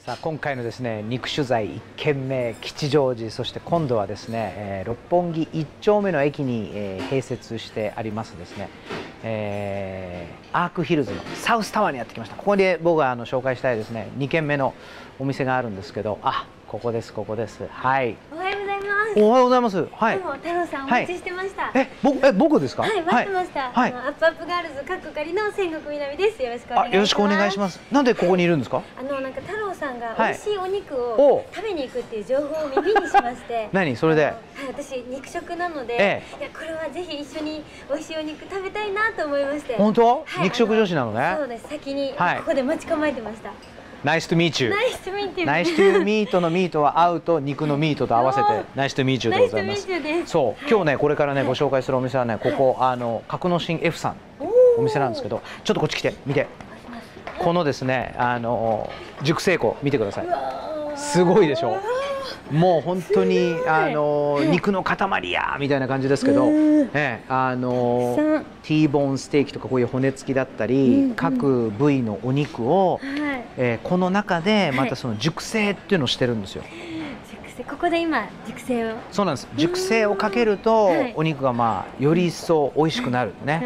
さあ今回のですね肉取材1軒目吉祥寺そして今度はですね、えー、六本木1丁目の駅に、えー、併設してありますですね、えー、アークヒルズのサウスタワーにやってきました。ここで僕があの紹介したいですね2軒目のお店があるんですけどあここですここです。はい。おはようございます。おはい。太郎さんお待ちしてました、え僕え僕ですか？はい待ってました、はい、アップアップガールズかっこかりの仙石みなみです。よろしくお願いします。よろしくお願いします。なんでここにいるんですか？あのなんか太郎さんが美味しいお肉を食べに行くっていう情報を耳にしまして。何？それで？はい私肉食なので、ええ、いやこれはぜひ一緒に美味しいお肉食べたいなと思いまして。本当、はい、肉食女子なのね。そうです。先にここで待ち構えてましたナイストミーチュー。ナイストミート。ナイストミートのミートは合うと肉のミートと合わせてナイストミーチューでございます。そう、今日ねこれからねご紹介するお店はねここあの格之進 F さんお店なんですけど、ちょっとこっち来て見て。このですねあの熟成庫見てください。すごいでしょ。もう本当にあの肉の塊やみたいな感じですけど、えあのティーボーンステーキとかこういう骨付きだったり、各部位のお肉を、えこの中でまたその熟成っていうのをしてるんですよ。ここで今熟成を。そうなんです。熟成をかけると、お肉がまあより一層美味しくなるね、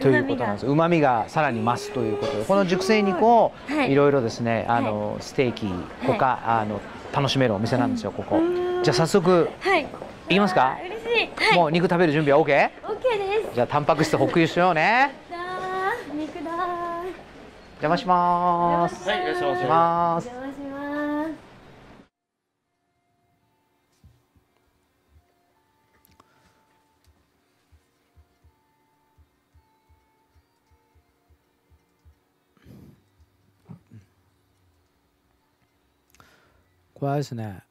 ということなんです。うまみが。さらに増すということでこの熟成肉をい。ろいろですね、あのステーキほか、あの楽しめるお店なんですよここ。じゃあ早速、はい、行きますか？嬉しい、はい、もう肉食べる準備は OK? OK です。じゃあタンパク質補給しようね。肉だ邪魔します。はいいらっしゃいますこれはですね。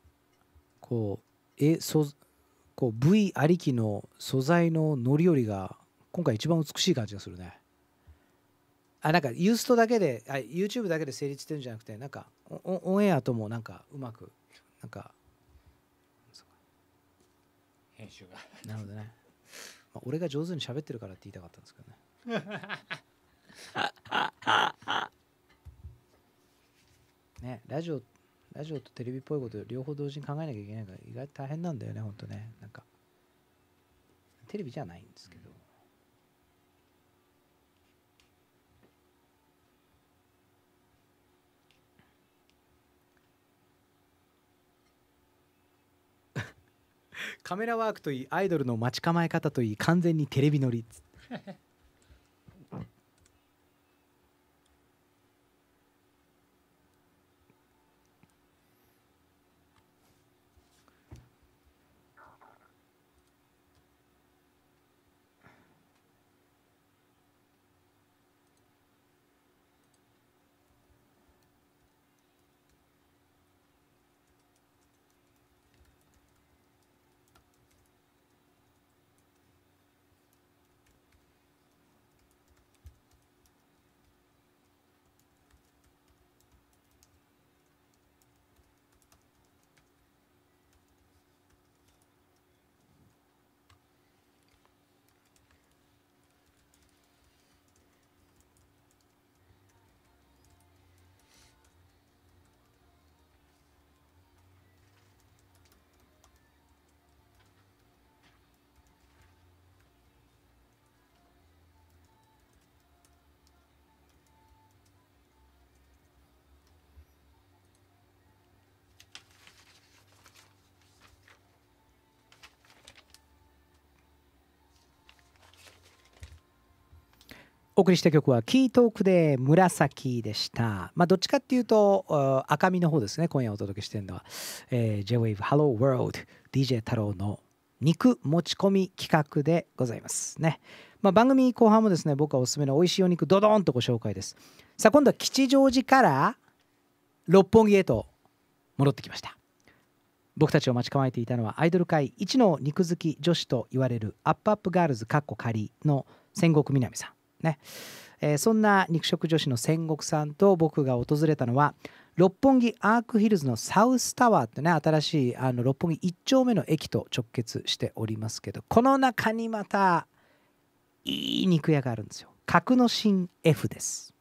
こうえそこう部位ありきの素材の乗り降りが今回一番美しい感じがするね。あなんかユーストだけであ YouTube だけで成立してるんじゃなくてなんかオンエアともなんかうまくなんか編集が。なるほどね、まあ、俺が上手に喋ってるからって言いたかったんですけどね。ねラジオラジオとテレビっぽいこと両方同時に考えなきゃいけないから意外と大変なんだよねほんとね。なんかテレビじゃないんですけど、カメラワークといいアイドルの待ち構え方といい完全にテレビ乗り お送りした曲は KEYTALK で紫でした。まあ、どっちかっていうと赤身の方ですね。今夜お届けしてるのは、えー、J-Wave Hello World DJ 太郎の肉持ち込み企画でございますね。まあ、番組後半もですね、僕はおすすめの美味しいお肉ドドーンとご紹介です。さあ、今度は吉祥寺から六本木へと戻ってきました。僕たちを待ち構えていたのはアイドル界一の肉好き女子と言われるアップアップガールズかっこ仮の戦国みなみさん。ね、えー、そんな肉食女子の戦国さんと僕が訪れたのは六本木アークヒルズのサウスタワーってね新しいあの六本木1丁目の駅と直結しておりますけどこの中にまたいい肉屋があるんですよ。格之進 F です。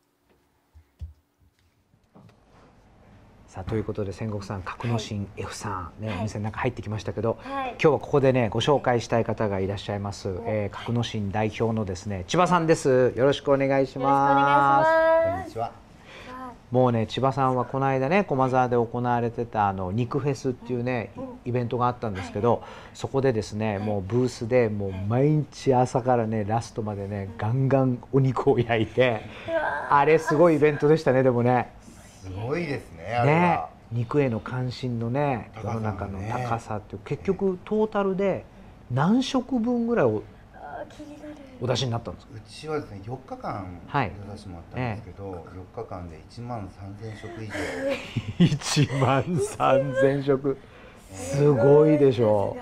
さあということで戦国さん格之進 F さんね、はい。お店の中入ってきましたけど、はい。今日はここでねご紹介したい方がいらっしゃいます、えー、格之進代表のですね千葉さんです。よろしくお願いしよろしくお願いします。ますこんにちは。もうね千葉さんはこの間ね駒沢で行われてたあの肉フェスっていうねイベントがあったんですけどそこでですねもうブースでもう毎日朝からねラストまでねガンガンお肉を焼いてあれすごいイベントでしたねでもね。すごいですね。肉への関心のね世の中の高さっていう結局トータルで何食分ぐらいをお出しになったんですか？うちはですね、4日間はい。出させてもらったんですけど、4日間で1万3000食以上。1万3000食。すごいでしょ。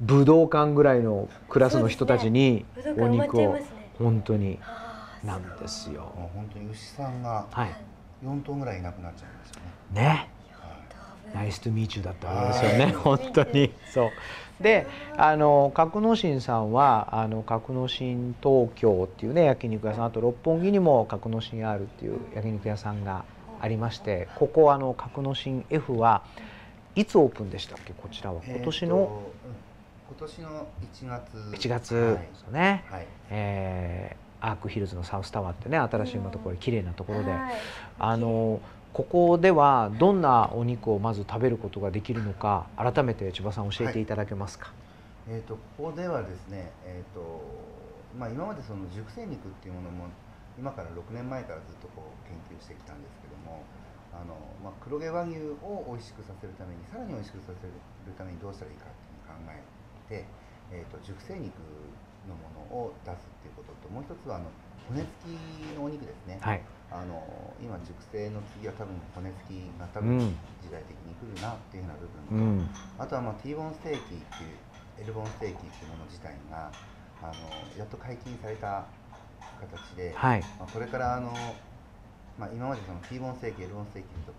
武道館ぐらいのクラスの人たちにお肉を本当になんですよ。もう本当に牛さんがはい。4頭ぐらいいなくなっちゃいましたね。ね。はいナイストゥミーチューだったわけですよねはい。本当に。そう。であの格之進さんはあの格之進東京っていうね焼肉屋さん。あと六本木にも格之進あるっていう焼肉屋さんがありましてここあの格之進 F はいつオープンでしたっけ？こちらは。今年の？今年の1月。1月。はい。ですよね、はい。えーアークヒルズのサウスタワーってね新しいまたこれ綺麗なところで、はい。あのここではどんなお肉をまず食べることができるのか改めて千葉さん教えていただけますか、えー、とここではですね、えーとまあ、今までその熟成肉っていうものも今から6年前からずっとこう研究してきたんですけどもあの、まあ、黒毛和牛を美味しくさせるためにさらに美味しくさせるためにどうしたらいいかっていうのを考えて、えー、と熟成肉のものを出すっていうことともう一つはあの骨付きのお肉ですね、はいあの今熟成の次は多分骨付きが多分うん。時代的に来るなっていうような部う分と、ん。あとはまあ T ボーンステーキっていうエルボンステーキっていうもの自体があのやっと解禁された形で、はい。まあ、これからあの、まあ、今までその T ボーンステーキエルボンステーキと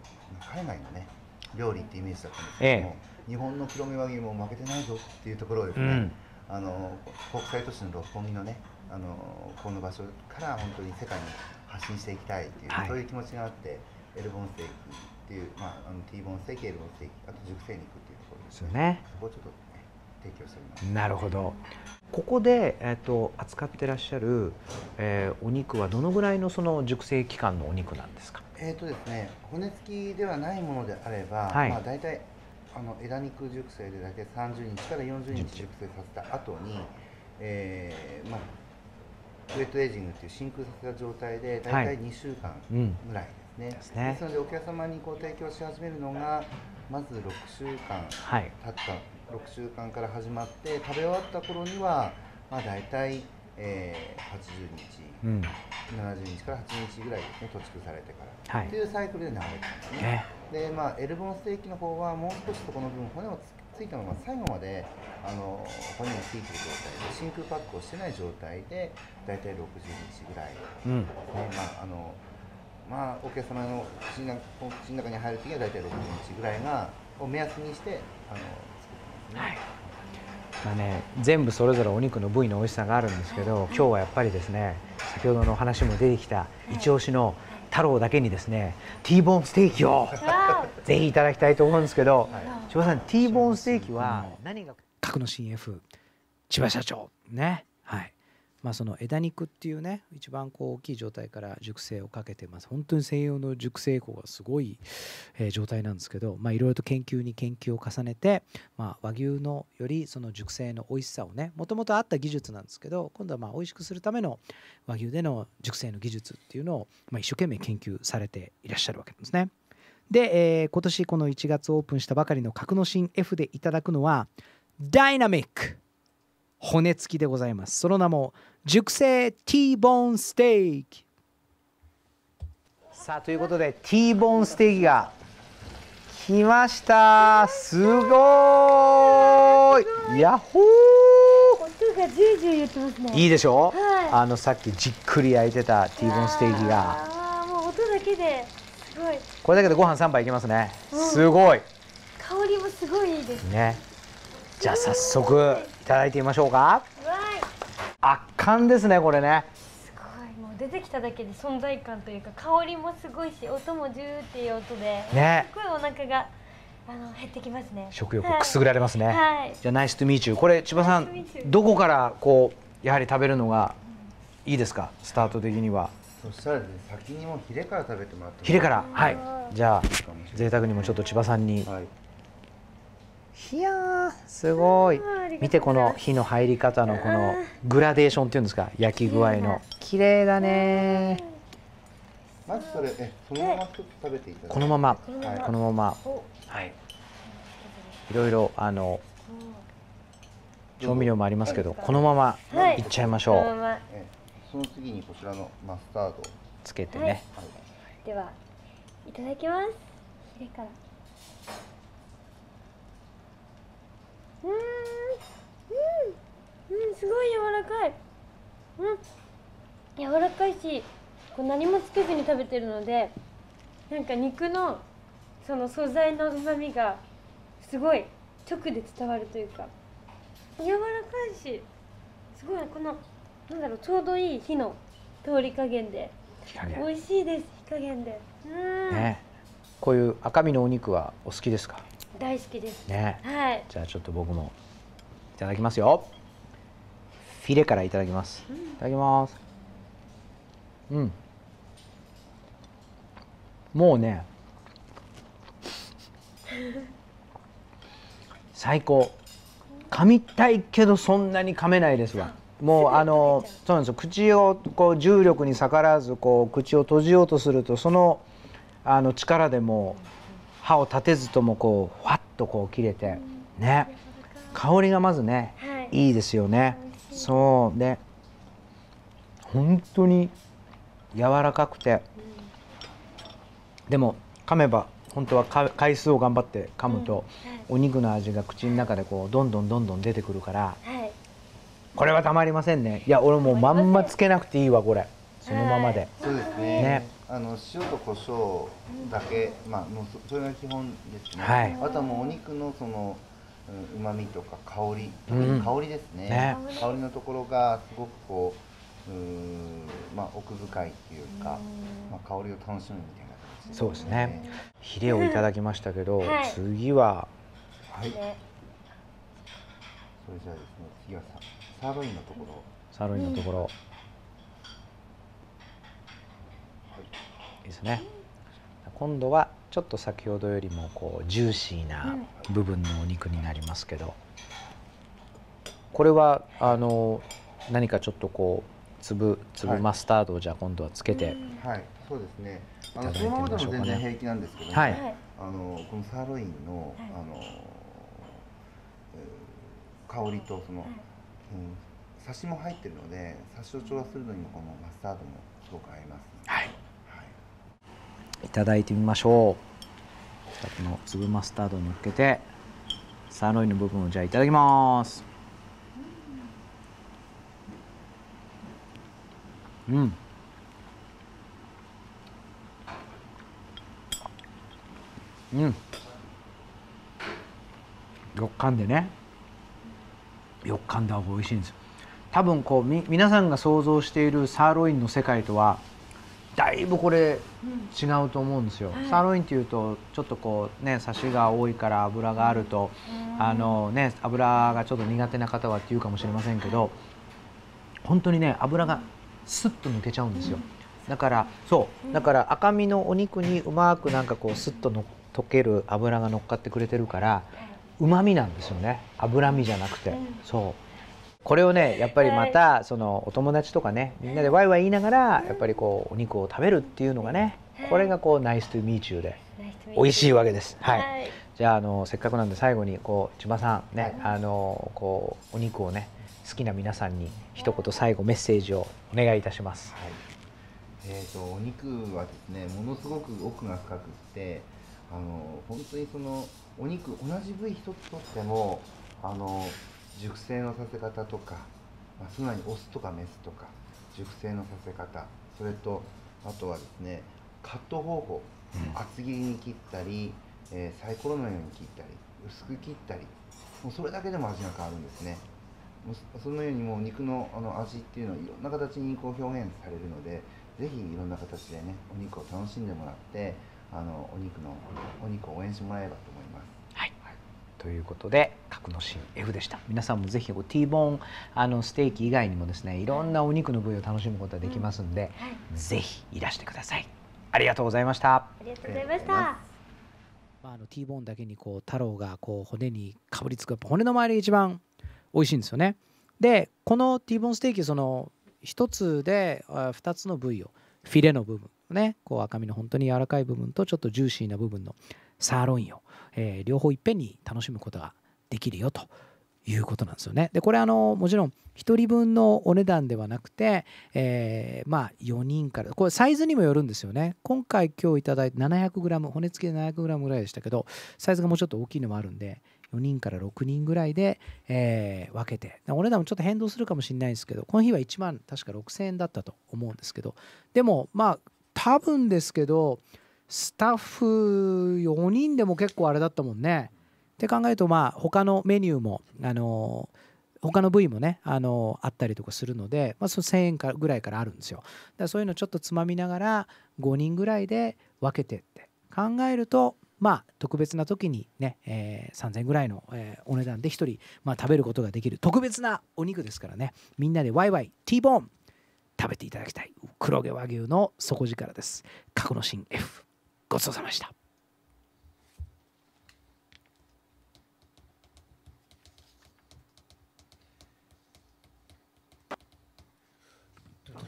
海外のね料理ってイメージだったんですけども、日本の黒毛和牛も負けてないぞっていうところをですね、うん。あの国際都市の六本木のねあのこの場所から本当に世界に発信していきたいっていう、はい。そういう気持ちがあってエルボンステーキっていう、まあ、あの T ボーンステーキエルボンステーキあと熟成肉っていうところでですすよね。そこをちょっと、ね、提供しております。なるほど。ここで、えっと扱ってらっしゃる、えーお肉はどのぐらいのその熟成期間のお肉なんですか？えーとですね、骨付きではないものであれば、はい。まあ、大体あの枝肉熟成で大体30日から40日。熟成させた後に、えーまあ、ウェットエイジングっていう真空させた状態で大はい体2週間うんぐらいですね。ですねのでお客様にこう提供し始めるのがまず6週間はい経った6週間から始まって食べ終わった頃には、まあ、大体、えー、80日。うん70日から8日ぐらいですね、土畜されてから、はいっていうサイクルで流れてますね。ねで、まあ、エルボンステーキの方はもう少しそこの分、骨をつついたまま最後まであの骨がついてる状態で、真空パックをしてない状態で、大体60日ぐらい、ね。うん。まああのまあ、お客様の口の中口の中に入るときは大体60日ぐらいがを目安にしてあの作ってますね。まあね、全部それぞれお肉の部位の美味しさがあるんですけど今日はやっぱりですね先ほどの話も出てきた一押しの太郎だけにですね T ボーンステーキをわぜひいただきたいと思うんですけどはい。千葉さん T ボーンステーキは何が？格の CF 千葉社長ね。はいまあその枝肉っていうね一番こう大きい状態から熟成をかけてます本当に専用の熟成庫がすごい、えー状態なんですけどいろいろと研究に研究を重ねて、まあ、和牛のよりその熟成の美味しさをねもともとあった技術なんですけど今度はまあ美味しくするための和牛での熟成の技術っていうのを、まあ、一生懸命研究されていらっしゃるわけなんですね。で、えー今年この1月オープンしたばかりの格之進 F でいただくのはダイナミック骨付きでございます。その名も熟成 T ボーンステーキさあということで T ボーンステーキが来ました。すごーい。ヤッホー。音がジュージュー言ってますね。いいでしょ、はい。あのさっきじっくり焼いてた T ボーンステーキが。あーもう音だけですごい。これだけでご飯3杯いけますね。うん。すごい。香りもすごいいいです。ね。じゃあ早速いただいてみましょうか。わーい。圧巻ですねこれね。すごい。もう出てきただけで存在感というか香りもすごいし音もジューっていう音で、ね。すごいお腹があの減ってきますね。食欲くすぐられますね、はい。じゃあナイストゥミーチュー。これ千葉さんどこからこうやはり食べるのがいいですか？スタート的には。そしたらね先にもうヒレから食べてもらってもヒレから。はい。じゃあ贅沢にもちょっと千葉さんにはいいやーすごい。見てこの火の入り方のこのグラデーションっていうんですか？焼き具合の。綺麗だね。まずそれえそのままちょっと食べていただいて。このまま。このままこのまま。おはい。いろいろあの調味料もありますけどこのままはい。いっちゃいましょう。このまま。えその次にこちらのマスタード。つけてはいね。はい。では、いただきます。ヒレから。うーん、うん、うん、すごい柔らかい。うん、柔らかいし、こう何もつけずに食べてるので、なんか肉のその素材の旨味がすごい直で伝わるというか、柔らかいし、すごいこのなんだろうちょうどいい火の通り加減で。美味しいです火加減で。うん、ね。こういう赤身のお肉はお好きですか？大好きです。ね。はい。じゃあちょっと僕もいただきますよ。フィレからいただきます。いただきます。うん。もうね最高。噛みたいけどそんなに噛めないですわ。もう。あのそうなんですよ。口をこう重力に逆らわずこう口を閉じようとするとそのあの力でもう歯を立てずともこうふわっとこう切れてね。香りがまずねはい。いいですよね。そう。で本当に柔らかくて。でも噛めば本当はか回数を頑張って噛むと、はい。お肉の味が口の中でこうどんどんどんどん出てくるからはい。これはたまりませんね。いや俺もうまんまつけなくていいわこれ。そのままで、そうですね。ねあの塩と胡椒だけ、まあもうそそれが基本ですね、はい。あとはもうお肉のそのうまみとか香り、うん。香りですね。ね。香りのところがすごくこううまあ奥深いっていうか、まあ、香りを楽しむみたいな形そうですね。ヒレをいただきましたけど、はい。次は？はい。それねじゃあですね次はササーロインのところ。サーロインのところ、いいですね。今度はちょっと先ほどよりもこうジューシーな部分のお肉になりますけどこれはあの何かちょっとこう粒粒はい。マスタードをじゃあ今度はつけて、はいそうですね。あいただいてのそのままでも全然平気なんですけど、はい。はい。あのこのサーロインの、はい。あの、えー香りとその、はい。うん、サシも入ってるのでサシを調和するのにもこのマスタードもすごく合います、はい。はい、ただいてみましょう。この粒マスタードを乗っけてサーロインの部分をじゃあいただきます。うん。うん。よく噛んでね。よく噛んだ方が美味しいんですよ。多分こうみ皆さんが想像しているサーロインの世界とはだいぶこれ違うと思うんですよ、はい。サーロインっていうとちょっとこうねサシが多いから油があると、あのね油がちょっと苦手な方はっていうかもしれませんけど本当にね油がスッと抜けちゃうんですよ、だからそう。だから赤身のお肉にうまくなんかこうスッとの溶ける油が乗っかってくれてるからうまみなんですよね。脂身じゃなくて、うん。そうこれをねやっぱりまたそのお友達とかねみんなでワイワイ言いながらやっぱりこうお肉を食べるっていうのがねこれがこうナイストゥミーチューで美味しいわけです。はい、はい。じゃああのせっかくなんで最後にこう千葉さんね、はい。あのこうお肉をね好きな皆さんに一言最後メッセージをお願いいたします。はい。えー、とお肉はですねものすごく奥が深くってあの本当にそのお肉同じ部位一つとってもあの熟成のさせ方とか、まあ、すなにオスとかメスとか熟成のさせ方それとあとはですねカット方法、厚切りに切ったり、えーサイコロのように切ったり薄く切ったりもうそれだけでも味が変わるんですね。もうそそのようにもう肉のあの味っていうのはいろんな形にこう表現されるのでぜひいろんな形でねお肉を楽しんでもらってあのお肉のお肉を応援してもらえればと思います。はい、ということで格之進 F でした。皆さんもぜひこう T ボーンあのステーキ以外にもですねいろんなお肉の部位を楽しむことができますんで、はい。ぜひいらしてください。ありがとうございました。ありがとうございました。あまあ、あの T ボーンだけにこう太郎がこう骨にかぶりつく骨の周りが一番美味しいんですよね。でこの T ボーンステーキその一つであ二つの部位をフィレの部分ねこう赤身の本当に柔らかい部分とちょっとジューシーな部分のサーロインを、えー両方いっぺんに楽しむことができるよということなんですよね。でこれあのもちろん1人分のお値段ではなくて、えーまあ4人からこれサイズにもよるんですよね。今回今日いただいて 700g 骨付きで 700g ぐらいでしたけどサイズがもうちょっと大きいのもあるんで4人から6人ぐらいで、えー分けてお値段もちょっと変動するかもしれないですけどこの日は1万確か6000円だったと思うんですけどでもまあ多分ですけどスタッフ4人でも結構あれだったもんね。って考えるとまあ他のメニューもあの他の部位もねあのあったりとかするので、まあ、その1000円からぐらいからあるんですよ。だからそういうのちょっとつまみながら5人ぐらいで分けてって考えるとまあ特別な時にね、え3000円ぐらいの、えお値段で1人、まあ、食べることができる特別なお肉ですからねみんなでワイワイ T ボーン食べていただきたい黒毛和牛の底力です。格の新 F ごちそうさまでした。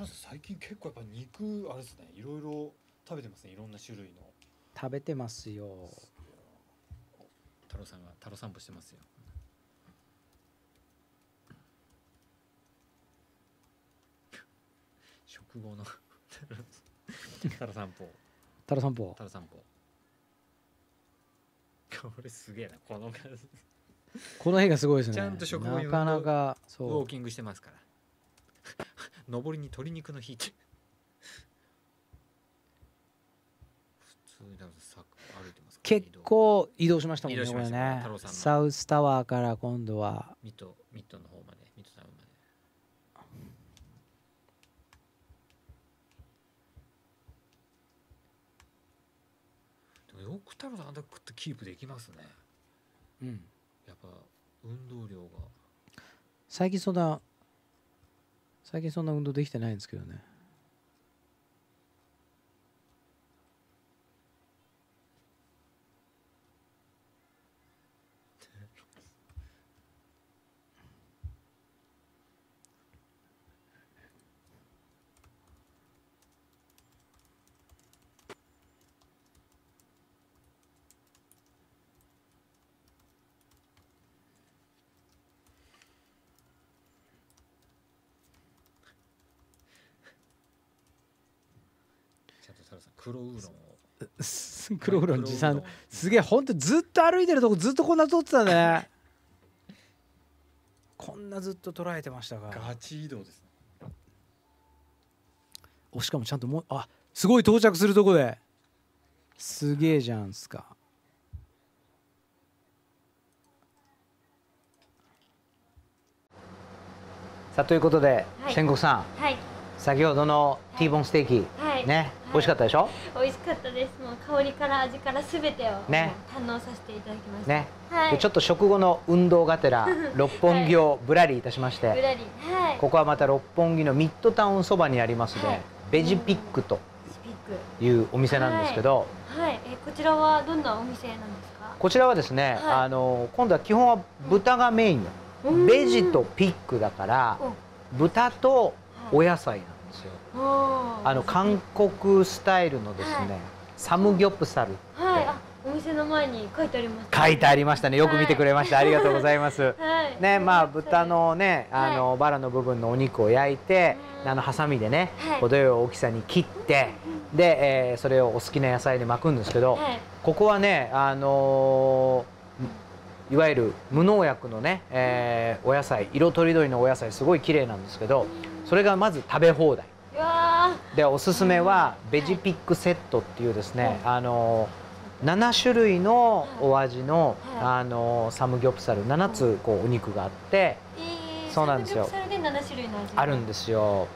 ん最近結構やっぱ肉あれですねいろいろ食べてますねいろんな種類の。食べてますよ。太郎さんが太郎散歩してますよ。食後の太郎散歩。太郎散歩。太郎散歩。これすげえなこの感じ。この絵がすごいですね。ちゃんと食後になかなかウォそうーキングしてますから上りに鶏肉の日。って普通に多分さ歩いてます結構移動しましたもんねこれね。サウスタワーから今度は。ミッドミッドの方までミッドタウンまで。よく太郎さんあんな食ってキープできますね。うん。やっぱ運動量が。最近そんな最近そんな運動できてないんですけどね。ちゃんと太郎さん黒ウーロンを 黒風呂に持参。黒ウーロンすげえほんとずっと歩いてるとこずっとこんな撮ってたね。こんなずっと捉えてましたが。ガチ移動ですね。おしかもちゃんともうあすごい到着するとこで。すげえじゃんすか。さあということで、はい。天国さん。はい先ほどの T ボーンステーキ、はい。ね、はい。美味しかったでしょ？美味しかったです。もう香りから味からすべてを堪能させていただきました。ね、はい。でちょっと食後の運動がてら 六本木をぶらりいたしまして、ぶらり。はい。ここはまた六本木のミッドタウンそばにありますね、はい。ベジピックというお店なんですけど、はい。えこちらはどんなお店なんですか？こちらはですね、はい。あの今度は基本は豚がメインうん。ベジとピックだからお豚とお野菜なんあの韓国スタイルのですね、はい。サムギョプサルはい。あお店の前に書いてあります。書いてありましたね。よく見てくれました、ありがとうございます。はい。ねまあ豚のねあの、はバラの部分のお肉を焼いて、うん。あのハサミでね、はい。程よい大きさに切ってで、えーそれをお好きな野菜で巻くんですけど、はい。ここはねあのーいわゆる無農薬のね、えーお野菜色とりどりのお野菜すごい綺麗なんですけどそれがまず食べ放題でおすすめはベジピックセットっていうですね、あのー7種類のお味の、はあのーサムギョプサル7つこうお肉があってそうなんですよ。それで7種類の味あるんですよ。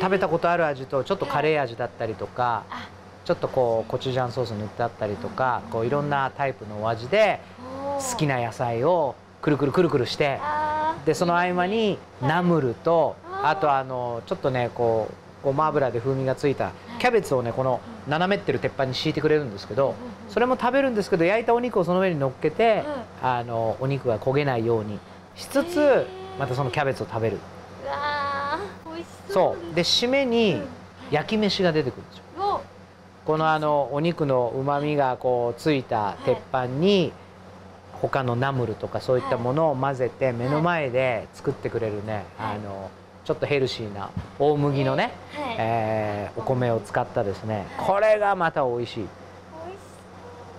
食べたことある味とちょっとカレー味だったりとかあ。ちょっとこうコチュジャンソース塗ってあったりとかこういろんなタイプのお味で好きな野菜をくるくるくるくるしてでその合間にナムルとあとあのちょっとねこうごま油で風味がついたキャベツをねこの斜めってる鉄板に敷いてくれるんですけどそれも食べるんですけど焼いたお肉をその上に乗っけてあのお肉が焦げないようにしつつまたそのキャベツを食べる。うわー美味しそそう。で締めに焼き飯が出てくるんですよ。お。このあのお肉のうまみがこうついた鉄板に他のナムルとかそういったものを混ぜて目の前で作ってくれるねはい。あのちょっとヘルシーな大麦のね、はい。えーお米を使ったですね。これがまた美味しい。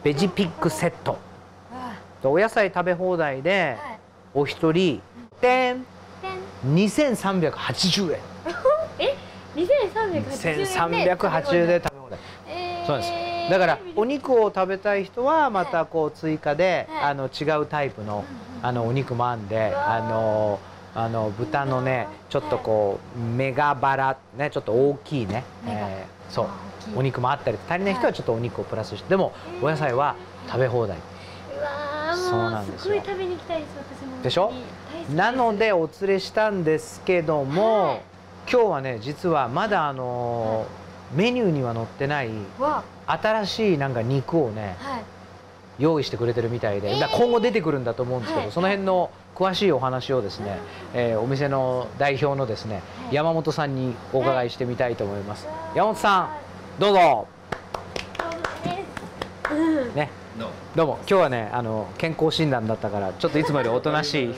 ベジピックセット。お野菜食べ放題ではい。お一人点で2380円。え？2380円で1380円で食べ放題。えー。そうです。だからお肉を食べたい人はまたこう追加ではい。あの違うタイプのうんあのお肉もあんでうわーあの豚のねちょっとこうメガバラねちょっと大きいね、えーそう。お肉もあったり足りない人はちょっとお肉をプラスしてでもお野菜は食べ放題。そうもなんですよ。うすごい食べに行きたいです私も。でしょ？なのでお連れしたんですけども、はい。今日はね実はまだあのメニューには載ってないわ。新しいなんか肉をねはい用意してくれてるみたいで、今後出てくるんだと思うんですけど、はい。その辺の詳しいお話をですね、えーお店の代表のですね、はい。山本さんにお伺いしてみたいと思います、はい。山本さんどうぞ。うんね。どうも。どうも。今日はねあの健康診断だったからちょっといつもよりおとなしい。わ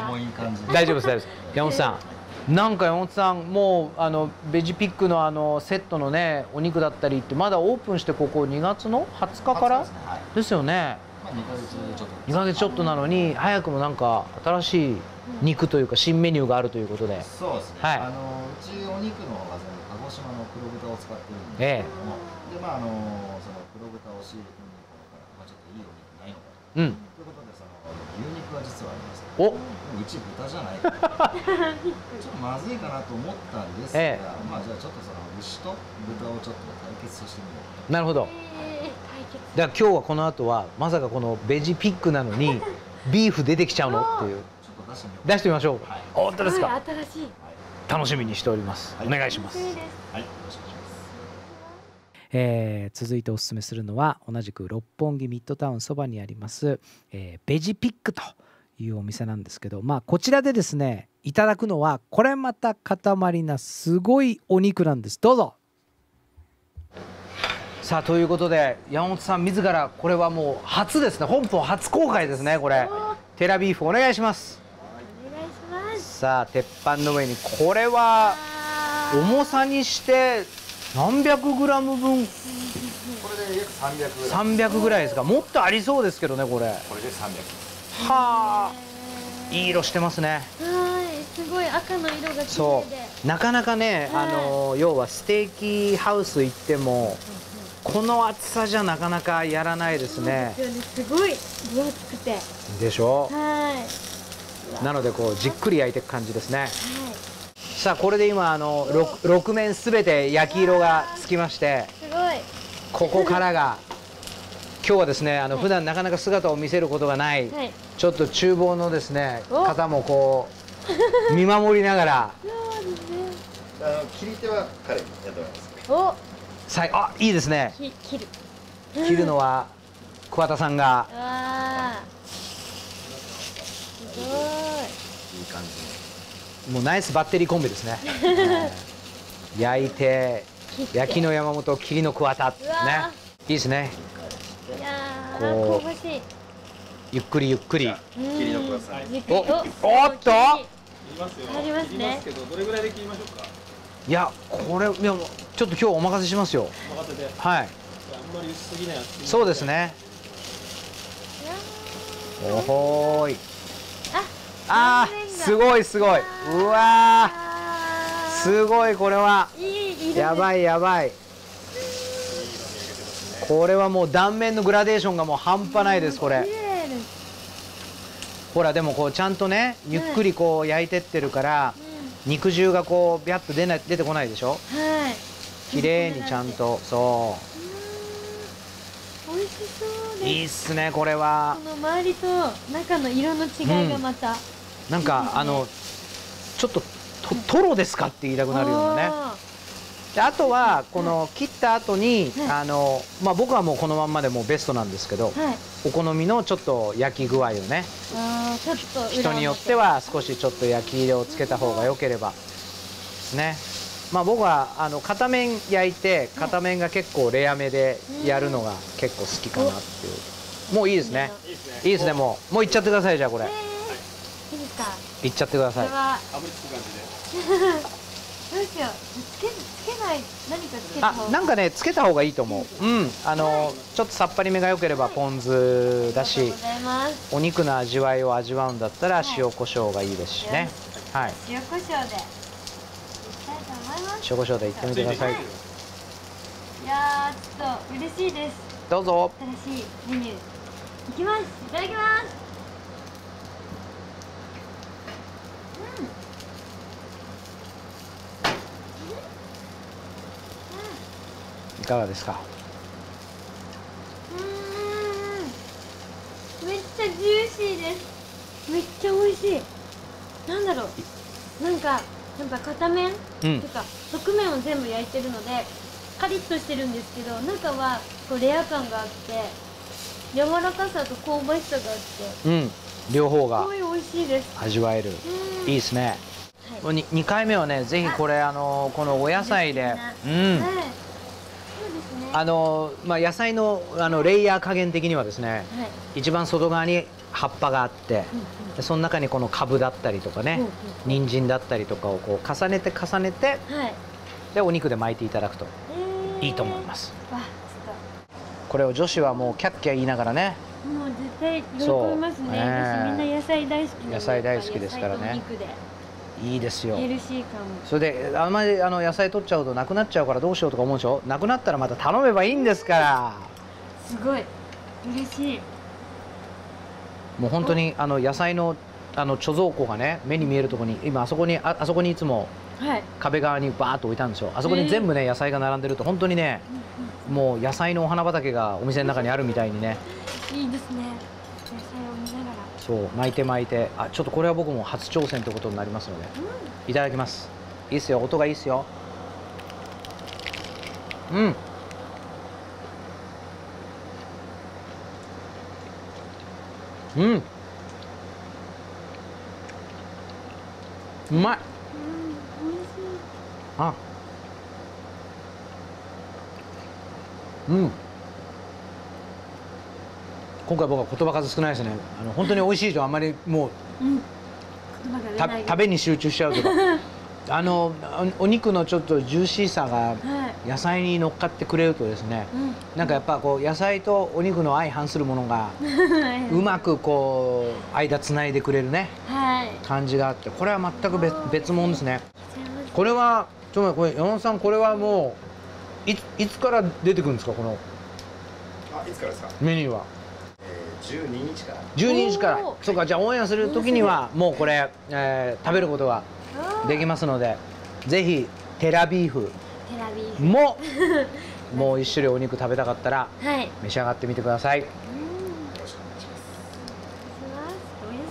重い感じ。で大丈夫です大丈夫です。山本さんなんか山本さんもうあのベジピックのあのセットのねお肉だったりってまだオープンしてここ2月の20日からですよね。まあ2ヶ月ちょっと2ヶ月ちょっとなのに早くもなんか新しい肉というか新メニューがあるということで。そうですね、はい。あのうちお肉のは全部鹿児島の黒豚を使ってるんですけれども、でまああのその黒豚を仕入れてるから、まあ、ちょっといいお肉ないのかと。うん。ということでその牛肉は実はありますおうち豚じゃないから。ちょっとまずいかなと思ったんですが、ええ。まあじゃあちょっとその牛と豚をちょっと対決させてみようなるほど。えー対決。だから今日はこの後はまさかこのベジピックなのに ビーフ出てきちゃうの？っていう。ちょっと出してみましょう。はい。本当ですか？新しい。楽しみにしております。はい。お願いします。はい。よろしくお願いします。えー続いておすすめするのは同じく六本木ミッドタウンそばにあります、えーベジピックというお店なんですけどまあこちらでですねいただくのはこれまた塊なすごいお肉なんです。どうぞ。さあということで山本さん自らこれはもう初ですね。本邦初公開ですねこれ。テラビーフお願いします。お願いします。さあ鉄板の上にこれは重さにして何百グラム分？これで約300グラム300ぐらいですか？もっとありそうですけどねこれ。これで300はあ。いい色してますね。はいすごい赤の色が綺そう。なかなかね、はい。あの要はステーキハウス行ってもこの厚さじゃなかなかやらないですね。ね。すごい分厚くて。はいでしょ？はい。なのでこうじっくり焼いていく感じですね。さあこれで今あの 6, 6面すべて焼き色がつきましてすごい。ここからが今日はですねあの普段なかなか姿を見せることがないはい。ちょっと厨房のですねお。方もこう 見守りながら。あの切り手は彼にやってもらいます。お。さいあいいですね。き切る。切るのは桑田さんが。すごい。いい感じもうナイスバッテリーコンビですね。焼いて焼きの山本切りの桑田ね。いいですねこうゆっくりゆっくり。切りのください。おおっと。切りりますよ。ありますね。切りますけど、どれぐらいで切りましょうか？いやこれいやもうちょっと今日お任せしますよ。任せて。はい。あんまり薄すぎない厚すぎないそうです。ね。おほーい。ああーすごいすごい。うわー。すごいこれは。やばいいやばいこれはもう断面のグラデーションがもう半端ないですこれ。ほらでもこうちゃんとねゆっくりこう焼いてってるから肉汁がこうビャッと出ない出てこないでしょ？はい。綺麗にちゃんとそ美味しそううです。いいっすねこれは。この周りと中の色の違いがまた、なんかあのちょっととトロですかって言いたくなるようなね。あであとはこの切った後にはい。あのまあ僕はもうこのまんまでもうベストなんですけどーはい。お好みのちょっと焼き具合をねちょっと人によっては少しちょっと焼き入れをつけた方が良ければね。まあ僕はあの片面焼いて片面が結構レアめでやるのが結構好きかなっていう。もういいですね。いいですね。いいですねもう。もういっちゃってくださいじゃあこれ。えーいいですか？いっちゃってください どうしよ。うつけつけない何かつけた方が。あなんかねつけた方がいいと思う。うん。あのちょっとさっぱりめが良ければポン酢だしお肉の味わいを味わうんだったら塩コショウがいいですしね。はい。塩コショウで。いきたいと思います。塩コショウでいってみてください。い。やーちょっと嬉しいです。どうぞ。新しいメニュー。いきます。いただきますいかがですか？うーん。めっちゃジューシーです。めっちゃ美味しい。なんだろう。なんかなんか片面？うん。とか側面を全部焼いてるのでカリッとしてるんですけど中はこうレア感があって柔らかさと香ばしさがあってうん。両方すがごい美味しいです。味わえる。うん。いいですね。はい。に2回目はねぜひこれあ。のこのお野菜で。うん。はいあのまあ野菜のあのレイヤー加減的にはですねはい。一番外側に葉っぱがあってうんうん。でその中にこの株だったりとかねうんうん人参だったりとかをこう重ねて重ねてはい。でお肉で巻いていただくとえー。いいと思います。これを女子はもうキャッキャ言いながらね。もう絶対喜びますね。ね私みんな野菜大好き野菜大好きですからねいいですよ。ヘルシー感。もそれであんまりあの野菜取っちゃうとなくなっちゃうからどうしようとか思うでしょ？なくなったらまた頼めばいいんですから。すごい。嬉しい。もう本当にあの野菜のあの貯蔵庫がね目に見えるところに今あそこにああそこにいつもはい。壁側にバーッと置いたんですよあそこに全部ね野菜が並んでると本当にねもう野菜のお花畑がお店の中にあるみたいにね。いいですねそう巻いて巻いて。あちょっとこれは僕も初挑戦ということになりますので。いただきます。いいっすよ。音がいいっすよ。うん。うん。うまい。うんい。あ。うん今回僕は言葉数少ないですね。あの本当に美味しいとあんまりもううん。言葉が出たない。食べに集中しちゃうとか。あのおお肉のちょっとジューシーさがはい。野菜に乗っかってくれるとですねうん。なんかやっぱこう野菜とお肉の相反するものが うまくこう間つないでくれるねはい。感じがあってこれは全く別別物ですね。これはちょっと待ってこれ山本さんこれはもういついつから出てくるんですかこのあいつからですか、メニューは？えー、12日から。12時から。そうかじゃあオンエアする時にはもうこれ、えー食べることができますのでぜひテラビーフ。テラビーフ。も。もう一種類お肉食べたかったらはい。召し上がってみてください。うん。よろしく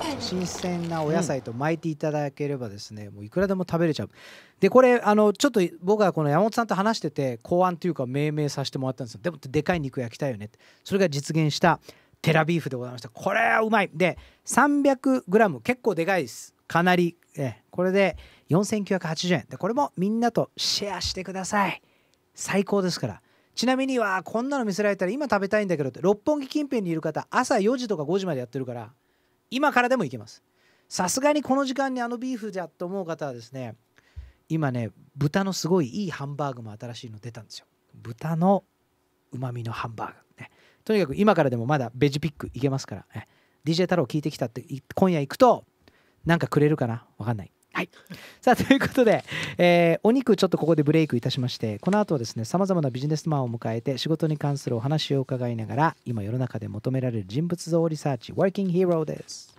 お願い新鮮なお野菜と巻いていただければですね、もういくらでも食べれちゃう。でこれあのちょっと僕はこの山本さんと話してて考案というか命名させてもらったんですよ。でもでかい肉焼きたいよねって。それが実現したテラビーフでございました。これはうまい。で 300g 結構でかいです。かなり。えこれで4980円。でこれもみんなとシェアしてください。最高ですから。ちなみにはこんなの見せられたら今食べたいんだけどって六本木近辺にいる方朝4時とか5時までやってるから今からでも行けます。さすがにこの時間にあのビーフじゃと思う方はですね今ね豚のすごいいいハンバーグも新しいの出たんですよ。豚のうまみのハンバーグ。とにかく今からでもまだベジピックいけますから、ね、DJ 太郎聞いてきたってい今夜行くとなんかくれるかな？わかんない。はい。さあということで、えーお肉ちょっとここでブレイクいたしましてこの後はですねさまざまなビジネスマンを迎えて仕事に関するお話を伺いながら今世の中で求められる人物像リサーチ Working Hero です